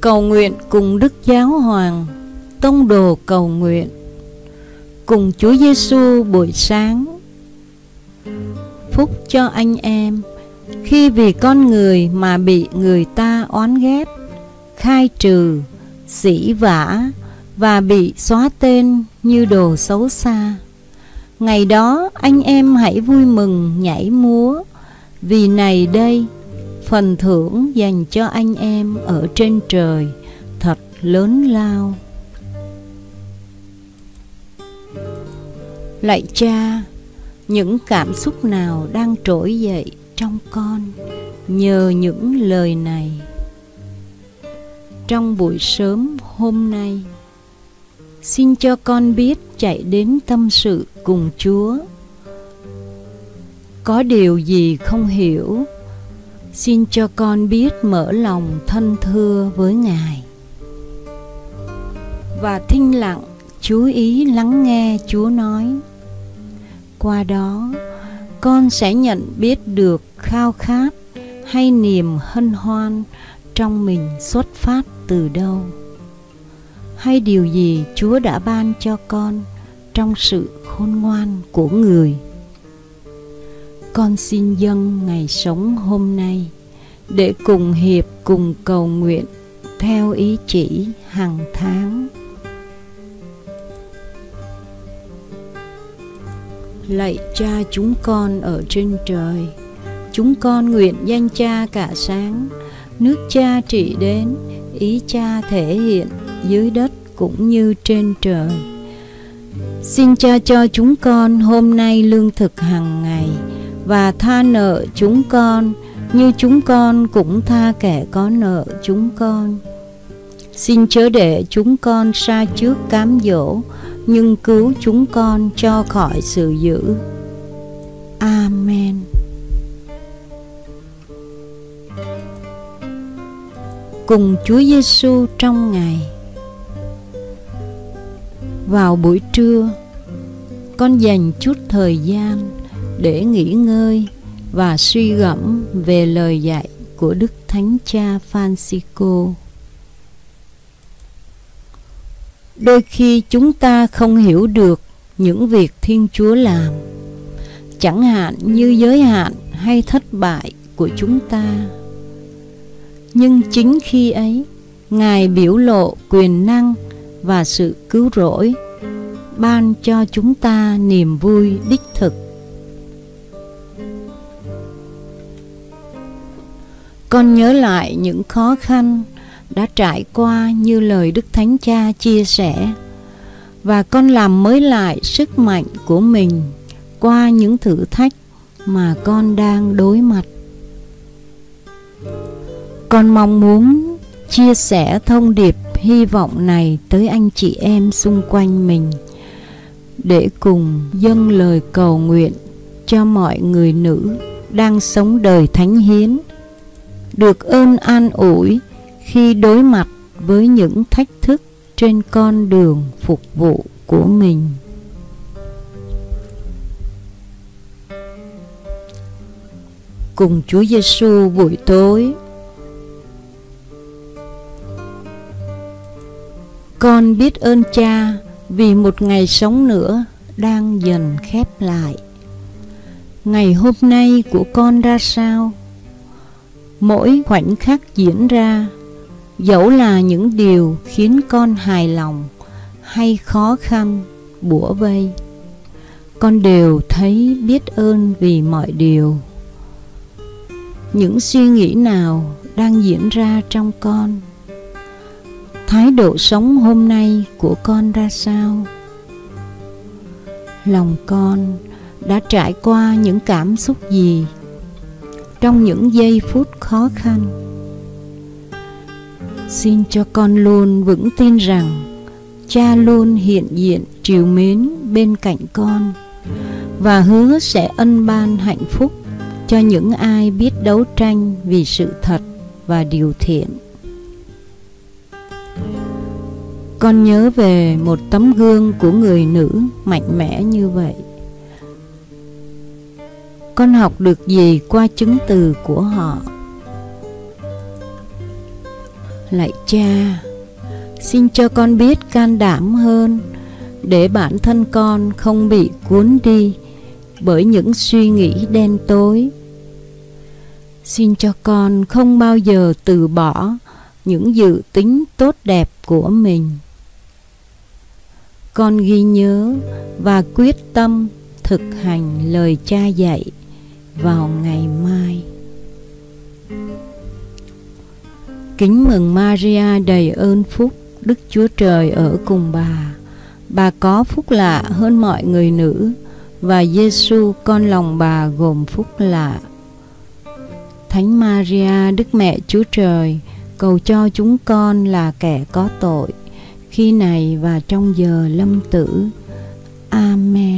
Cầu nguyện cùng Đức Giáo Hoàng Tông đồ cầu nguyện. Cùng Chúa Giêsu buổi sáng. Phúc cho anh em Khi vì con người mà bị người ta oán ghét Khai trừ, sỉ vả Và bị xóa tên như đồ xấu xa. Ngày đó anh em hãy vui mừng nhảy múa vì này đây, Phần thưởng dành cho anh em ở trên trời Thật lớn lao. Lạy cha, Những cảm xúc nào đang trỗi dậy trong con Nhờ những lời này? Trong buổi sớm hôm nay, Xin cho con biết chạy đến tâm sự cùng Chúa. Có điều gì không hiểu, Xin cho con biết mở lòng thân thưa với Ngài. Và thinh lặng, chú ý lắng nghe Chúa nói. Qua đó, con sẽ nhận biết được khao khát hay niềm hân hoan trong mình xuất phát từ đâu. Hay điều gì Chúa đã ban cho con trong sự khôn ngoan của người. Con xin dâng ngày sống hôm nay để cùng hiệp cùng cầu nguyện theo ý chỉ hàng tháng. Lạy cha chúng con ở trên trời, chúng con nguyện danh cha cả sáng, nước cha trị đến, ý cha thể hiện dưới đất cũng như trên trời. Xin cha cho chúng con hôm nay lương thực hàng ngày và tha nợ chúng con như chúng con cũng tha kẻ có nợ chúng con. Xin chớ để chúng con xa trước cám dỗ, nhưng cứu chúng con cho khỏi sự dữ. Amen. Cùng Chúa Giêsu trong ngày vào buổi trưa con dành chút thời gian để nghỉ ngơi và suy gẫm về lời dạy của đức thánh cha francisco. Đôi khi chúng ta không hiểu được những việc thiên chúa làm. Chẳng hạn như giới hạn hay thất bại của chúng ta. Nhưng chính khi ấy, ngài biểu lộ quyền năng và sự cứu rỗi, ban cho chúng ta niềm vui đích thực. Con nhớ lại những khó khăn đã trải qua như lời đức thánh cha chia sẻ. Và con làm mới lại sức mạnh của mình qua những thử thách mà con đang đối mặt. Con mong muốn chia sẻ thông điệp hy vọng này tới anh chị em xung quanh mình để cùng dâng lời cầu nguyện cho mọi người nữ đang sống đời thánh hiến được ơn an ủi khi đối mặt với những thách thức trên con đường phục vụ của mình cùng Chúa Giêsu buổi tối, Con biết ơn cha vì một ngày sống nữa đang dần khép lại. Ngày hôm nay của con ra sao? Mỗi khoảnh khắc diễn ra, dẫu là những điều khiến con hài lòng hay khó khăn, bủa vây, con đều thấy biết ơn vì mọi điều. Những suy nghĩ nào đang diễn ra trong con? Thái độ sống hôm nay của con ra sao? Lòng con đã trải qua những cảm xúc gì? Trong những giây phút khó khăn. Xin cho con luôn vững tin rằng cha luôn hiện diện triều mến bên cạnh con và hứa sẽ ân ban hạnh phúc cho những ai biết đấu tranh vì sự thật và điều thiện. Con nhớ về một tấm gương của người nữ mạnh mẽ như vậy con học được gì qua chứng từ của họ? Lạy cha, xin cho con biết can đảm hơn để bản thân con không bị cuốn đi bởi những suy nghĩ đen tối. Xin cho con không bao giờ từ bỏ những dự tính tốt đẹp của mình. Con ghi nhớ và quyết tâm thực hành lời cha dạy vào ngày mai. Kính mừng maria đầy ơn phúc đức chúa trời ở cùng bà. Bà có phúc lạ hơn mọi người nữ và giêsu con lòng bà gồm phúc lạ. Thánh maria, đức mẹ chúa trời, cầu cho chúng con là kẻ có tội, khi này và trong giờ lâm tử. Amen.